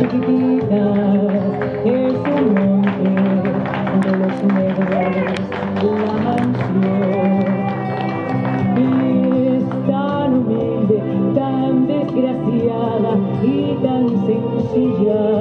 chiquititas es un monte de los negros la mansión es tan humilde tan desgraciada y tan sencilla